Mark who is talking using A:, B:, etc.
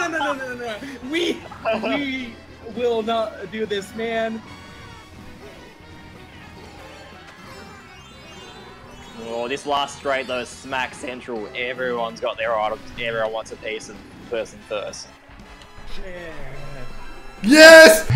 A: no, no, no, no, no. We, we will not do this, man.
B: Oh, this last straight though, smack central. Everyone's got their items. Everyone wants a piece of person first.
A: Yeah.
C: Yes!